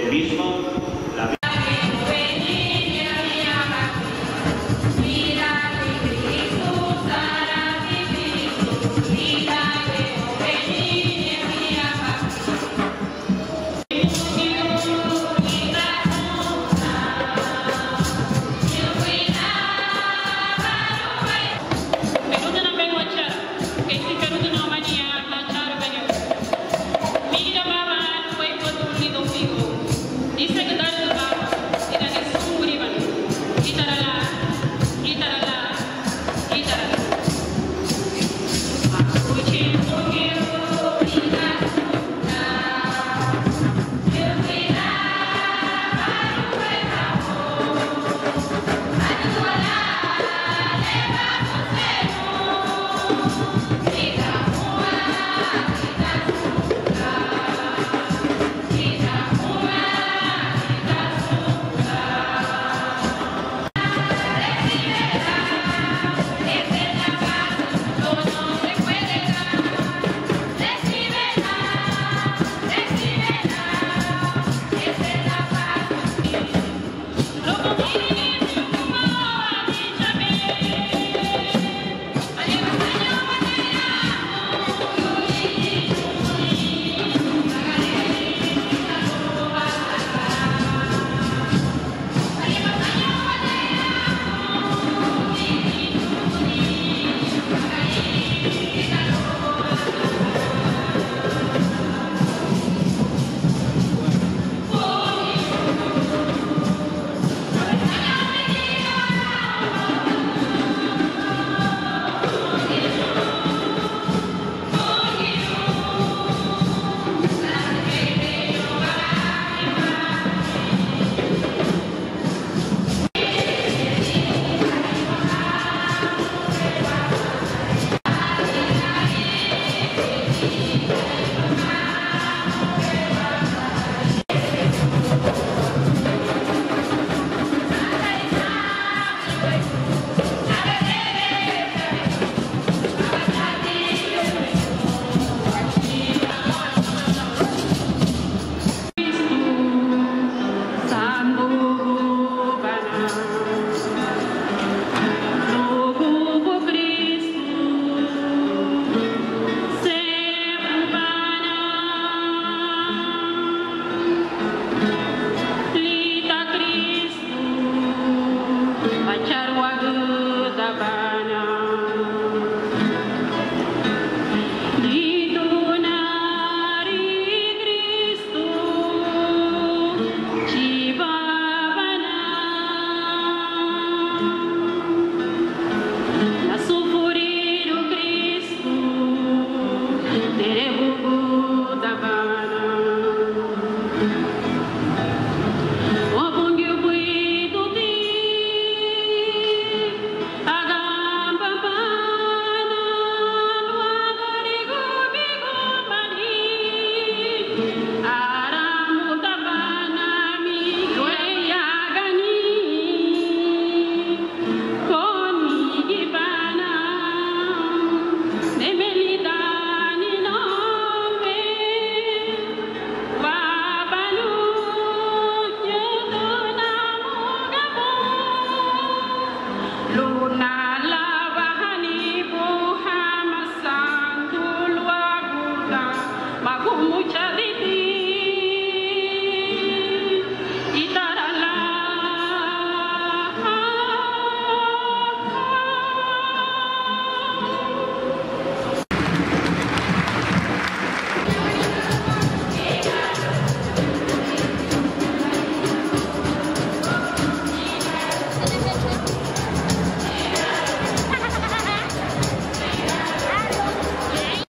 el mismo